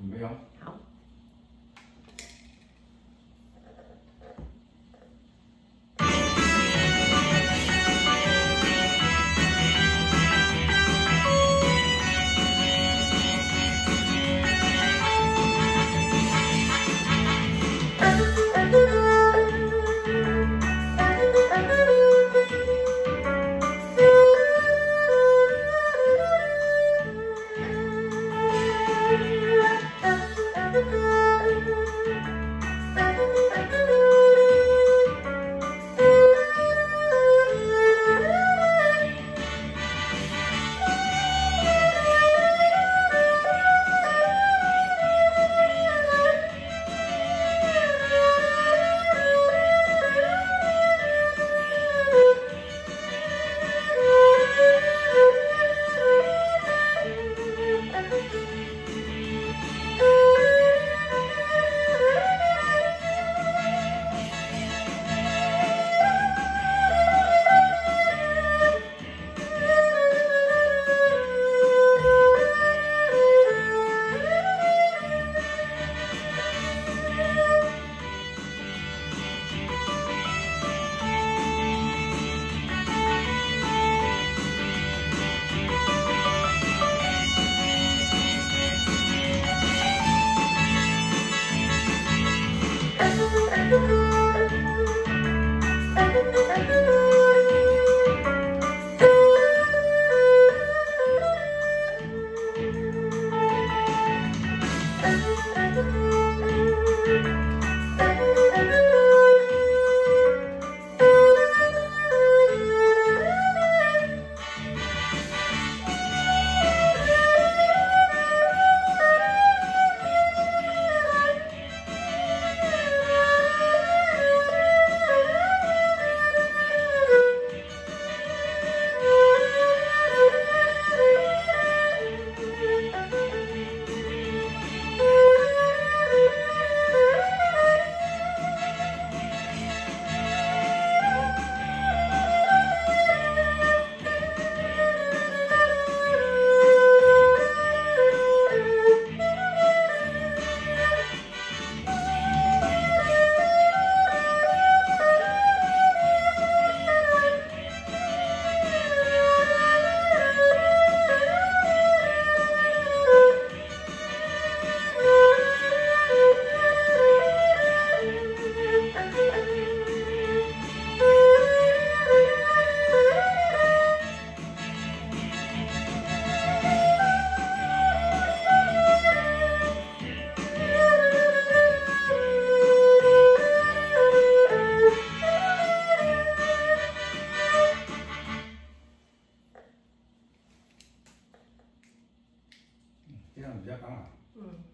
准备哦。好。这样比较刚啊。嗯。